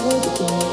forward